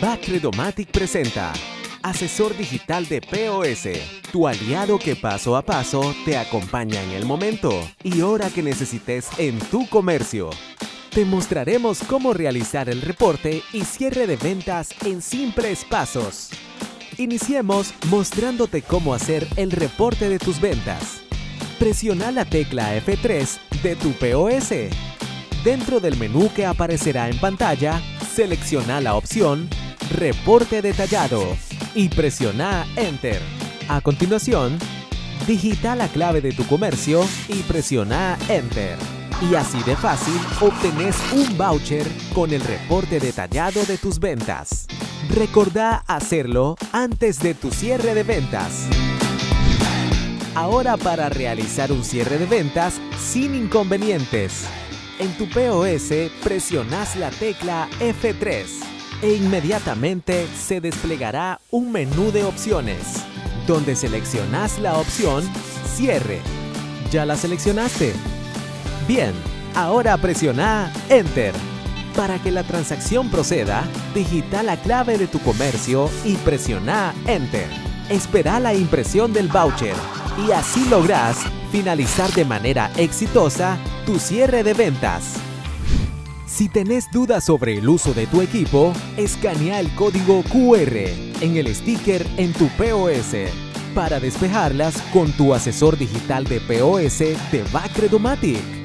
Bacredomatic presenta Asesor Digital de POS, tu aliado que paso a paso te acompaña en el momento y hora que necesites en tu comercio. Te mostraremos cómo realizar el reporte y cierre de ventas en simples pasos. Iniciemos mostrándote cómo hacer el reporte de tus ventas. Presiona la tecla F3 de tu POS. Dentro del menú que aparecerá en pantalla, selecciona la opción Reporte detallado y presiona Enter. A continuación, digita la clave de tu comercio y presiona Enter. Y así de fácil obtenés un voucher con el reporte detallado de tus ventas. Recordá hacerlo antes de tu cierre de ventas. Ahora para realizar un cierre de ventas sin inconvenientes. En tu POS presionas la tecla F3 e inmediatamente se desplegará un menú de opciones, donde seleccionas la opción Cierre. ¿Ya la seleccionaste? Bien, ahora presiona Enter. Para que la transacción proceda, digita la clave de tu comercio y presiona Enter. Espera la impresión del voucher y así lográs finalizar de manera exitosa tu cierre de ventas. Si tenés dudas sobre el uso de tu equipo, escanea el código QR en el sticker en tu POS para despejarlas con tu asesor digital de POS de Bacredomatic.